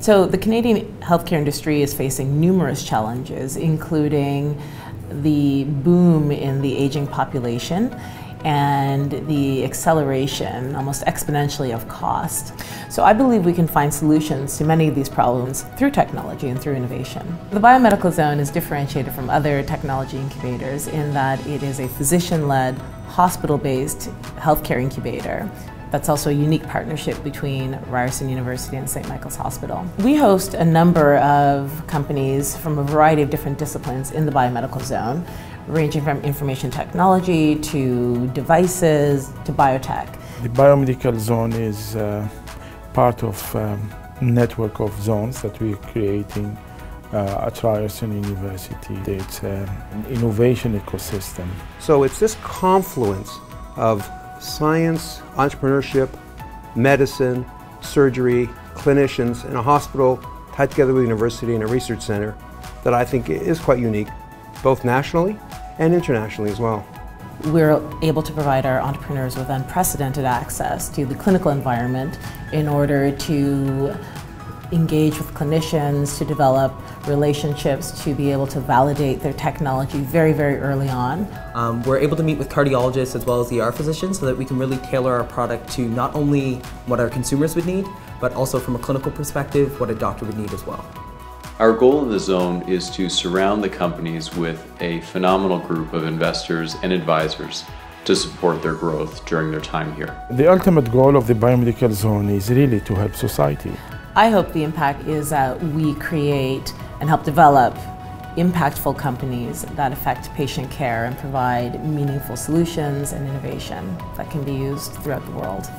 So the Canadian healthcare industry is facing numerous challenges, including the boom in the aging population and the acceleration, almost exponentially, of cost. So I believe we can find solutions to many of these problems through technology and through innovation. The biomedical zone is differentiated from other technology incubators in that it is a physician-led, hospital-based healthcare incubator that's also a unique partnership between Ryerson University and St. Michael's Hospital. We host a number of companies from a variety of different disciplines in the biomedical zone, ranging from information technology to devices to biotech. The biomedical zone is uh, part of a um, network of zones that we're creating uh, at Ryerson University. It's an innovation ecosystem. So it's this confluence of science, entrepreneurship, medicine, surgery, clinicians, and a hospital tied together with a university and a research center that I think is quite unique, both nationally and internationally as well. We're able to provide our entrepreneurs with unprecedented access to the clinical environment in order to engage with clinicians, to develop relationships, to be able to validate their technology very, very early on. Um, we're able to meet with cardiologists as well as ER physicians so that we can really tailor our product to not only what our consumers would need, but also from a clinical perspective, what a doctor would need as well. Our goal in the zone is to surround the companies with a phenomenal group of investors and advisors to support their growth during their time here. The ultimate goal of the biomedical zone is really to help society. I hope the impact is that we create and help develop impactful companies that affect patient care and provide meaningful solutions and innovation that can be used throughout the world.